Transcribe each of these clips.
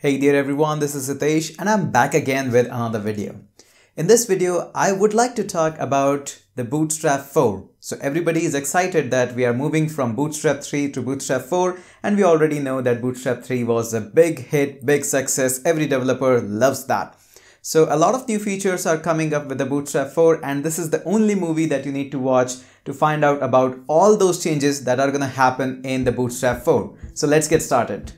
Hey there everyone, this is Hitesh and I'm back again with another video. In this video, I would like to talk about the Bootstrap 4. So everybody is excited that we are moving from Bootstrap 3 to Bootstrap 4 and we already know that Bootstrap 3 was a big hit, big success. Every developer loves that. So a lot of new features are coming up with the Bootstrap 4 and this is the only movie that you need to watch to find out about all those changes that are going to happen in the Bootstrap 4. So let's get started.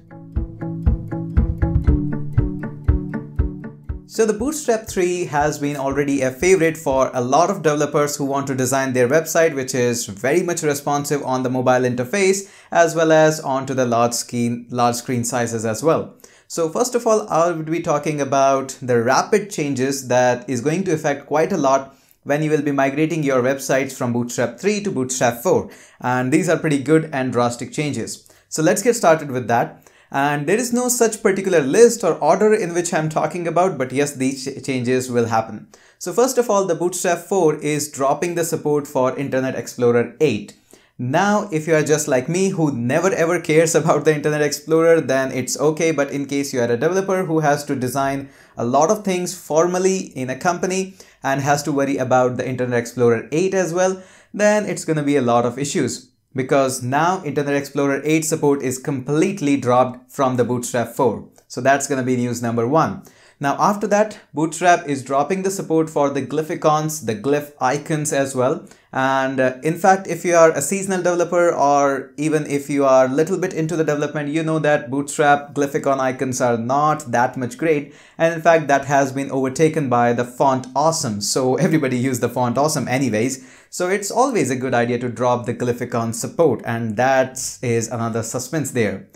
So the Bootstrap 3 has been already a favorite for a lot of developers who want to design their website which is very much responsive on the mobile interface as well as onto the large screen, large screen sizes as well. So first of all, I will be talking about the rapid changes that is going to affect quite a lot when you will be migrating your websites from Bootstrap 3 to Bootstrap 4. And these are pretty good and drastic changes. So let's get started with that and there is no such particular list or order in which I'm talking about but yes these changes will happen. So first of all the Bootstrap 4 is dropping the support for Internet Explorer 8. Now if you are just like me who never ever cares about the Internet Explorer then it's okay but in case you are a developer who has to design a lot of things formally in a company and has to worry about the Internet Explorer 8 as well then it's going to be a lot of issues because now Internet Explorer 8 support is completely dropped from the Bootstrap 4. So that's going to be news number one. Now after that, Bootstrap is dropping the support for the glyph icons, the glyph icons as well. And uh, in fact, if you are a seasonal developer or even if you are a little bit into the development, you know that Bootstrap glyph icon icons are not that much great. And in fact, that has been overtaken by the font awesome. So everybody use the font awesome anyways. So it's always a good idea to drop the glyph icon support and that is another suspense there.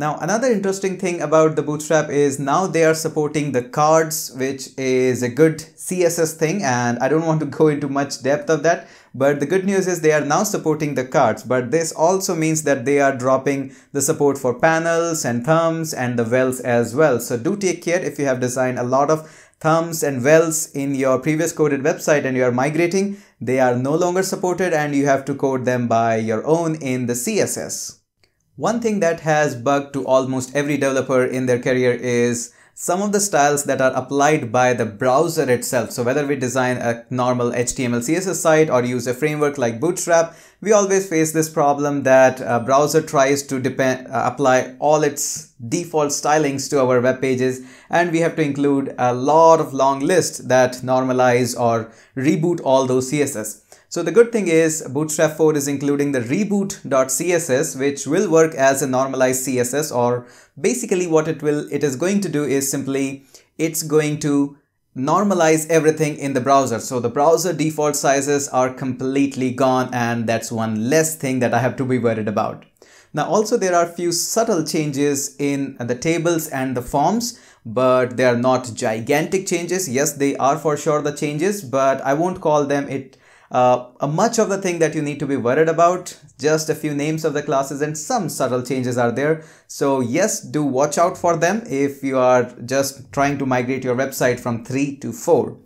Now another interesting thing about the Bootstrap is now they are supporting the cards which is a good CSS thing and I don't want to go into much depth of that but the good news is they are now supporting the cards but this also means that they are dropping the support for panels and thumbs and the wells as well. So do take care if you have designed a lot of thumbs and wells in your previous coded website and you are migrating they are no longer supported and you have to code them by your own in the CSS. One thing that has bugged to almost every developer in their career is some of the styles that are applied by the browser itself. So whether we design a normal HTML CSS site or use a framework like Bootstrap, we always face this problem that a browser tries to depend, uh, apply all its default stylings to our web pages and we have to include a lot of long lists that normalize or reboot all those CSS. So the good thing is Bootstrap 4 is including the reboot.css which will work as a normalized CSS or basically what it will it is going to do is simply it's going to normalize everything in the browser. So the browser default sizes are completely gone and that's one less thing that I have to be worried about. Now also there are few subtle changes in the tables and the forms but they are not gigantic changes. Yes, they are for sure the changes but I won't call them it uh, much of the thing that you need to be worried about, just a few names of the classes and some subtle changes are there. So yes, do watch out for them if you are just trying to migrate your website from 3 to 4.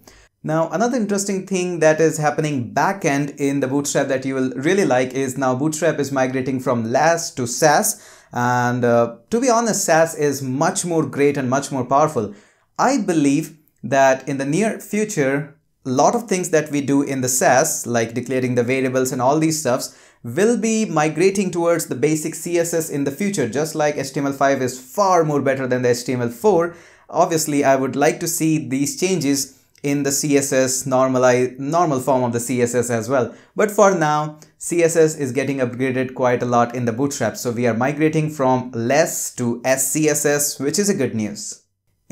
Now, another interesting thing that is happening backend in the Bootstrap that you will really like is now Bootstrap is migrating from Less to Sass. And uh, to be honest, Sass is much more great and much more powerful. I believe that in the near future, a lot of things that we do in the Sass, like declaring the variables and all these stuffs, will be migrating towards the basic CSS in the future, just like HTML5 is far more better than the HTML4. Obviously, I would like to see these changes in the CSS normal form of the CSS as well. But for now, CSS is getting upgraded quite a lot in the Bootstrap. So we are migrating from less to SCSS, which is a good news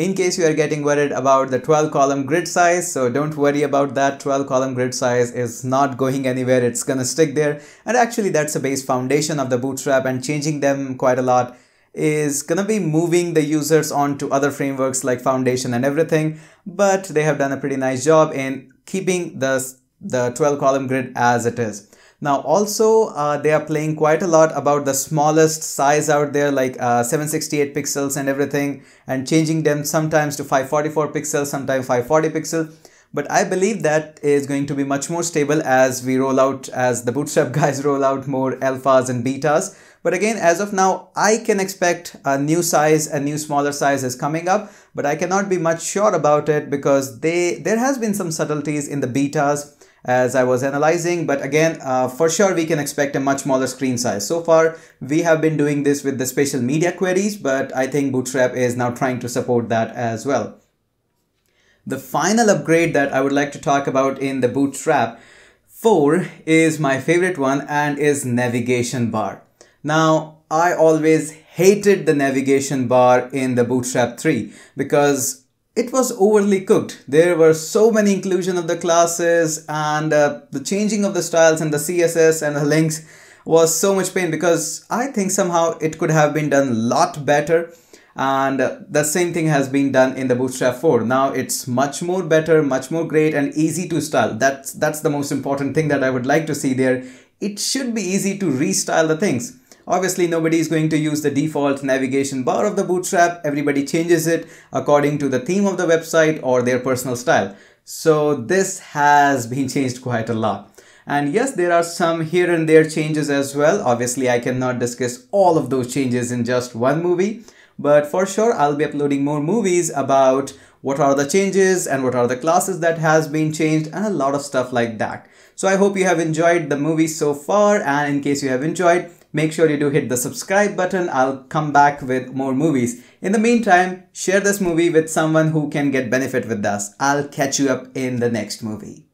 in case you are getting worried about the 12 column grid size so don't worry about that. 12 column grid size is not going anywhere. It's gonna stick there. And actually that's the base foundation of the bootstrap and changing them quite a lot is gonna be moving the users on to other frameworks like foundation and everything. But they have done a pretty nice job in keeping the the 12 column grid as it is now also uh, they are playing quite a lot about the smallest size out there like uh, 768 pixels and everything and changing them sometimes to 544 pixels, sometimes 540 pixels. But I believe that is going to be much more stable as we roll out, as the Bootstrap guys roll out more alphas and betas. But again, as of now, I can expect a new size, a new smaller size is coming up, but I cannot be much sure about it because they there has been some subtleties in the betas as I was analyzing. But again, uh, for sure, we can expect a much smaller screen size. So far, we have been doing this with the spatial media queries, but I think Bootstrap is now trying to support that as well. The final upgrade that I would like to talk about in the Bootstrap 4 is my favorite one and is navigation bar. Now, I always hated the navigation bar in the Bootstrap 3 because it was overly cooked. There were so many inclusion of the classes and uh, the changing of the styles and the CSS and the links was so much pain because I think somehow it could have been done a lot better and uh, the same thing has been done in the bootstrap 4 now it's much more better much more great and easy to style. That's that's the most important thing that i would like to see there. It should be easy to restyle the things Obviously, nobody is going to use the default navigation bar of the Bootstrap. Everybody changes it according to the theme of the website or their personal style. So this has been changed quite a lot. And yes, there are some here and there changes as well. Obviously, I cannot discuss all of those changes in just one movie. But for sure, I'll be uploading more movies about what are the changes and what are the classes that has been changed and a lot of stuff like that. So I hope you have enjoyed the movie so far and in case you have enjoyed, make sure you do hit the subscribe button. I'll come back with more movies. In the meantime, share this movie with someone who can get benefit with us. I'll catch you up in the next movie.